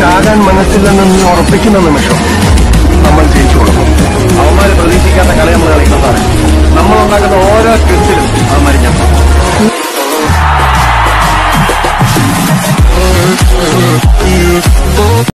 ചാകാൻ മനസ്സില്ലെന്ന് നീ ഉറപ്പിക്കുന്ന നിമിഷം നമ്മൾ ജയിച്ചു കൊടുക്കും. അവന്മാരെ പ്രതീക്ഷിക്കാത്ത കളി നമ്മൾ കളിക്കുന്നതാണ് നമ്മളുണ്ടാക്കുന്ന ഓരോ